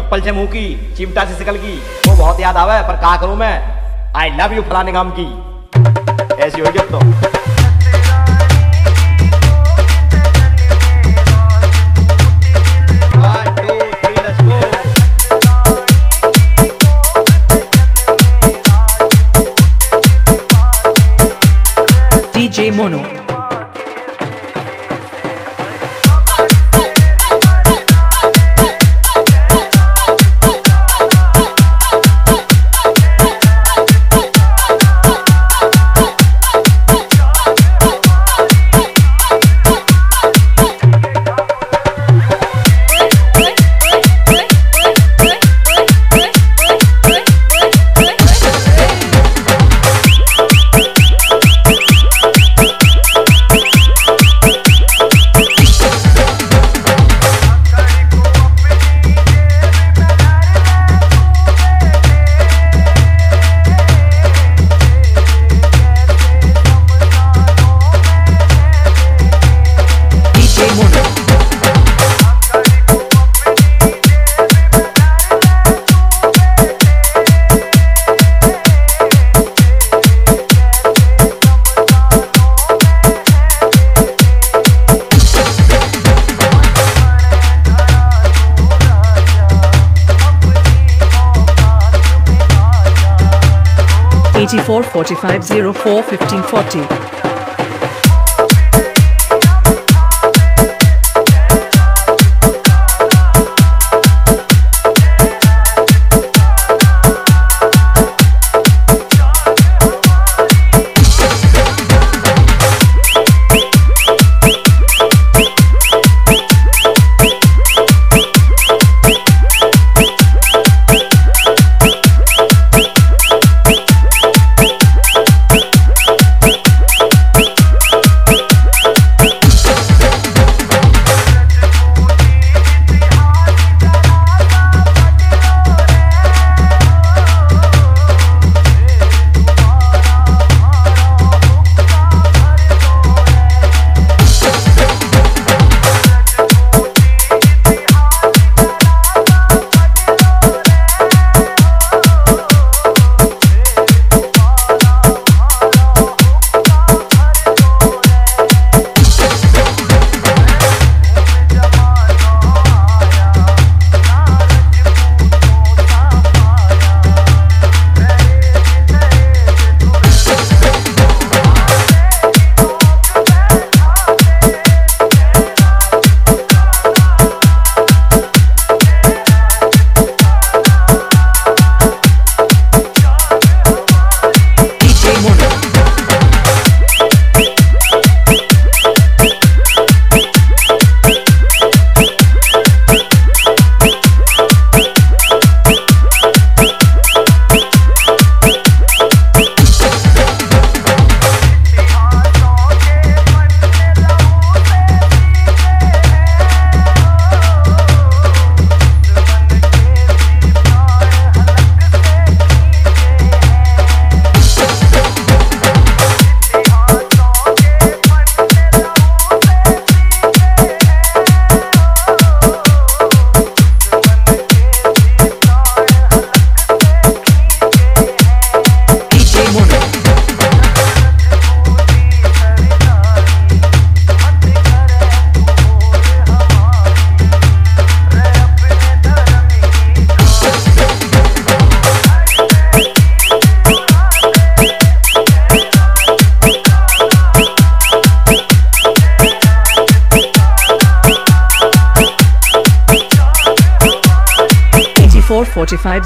चप्पल से मुँह की, चिमटा से सिकल की वो बहुत याद आवे, पर कहा करूँ मैं आई लव यू फलाने काम की ऐसी होगी अब तो. DJ Mono. 84 45 04 15 40. 45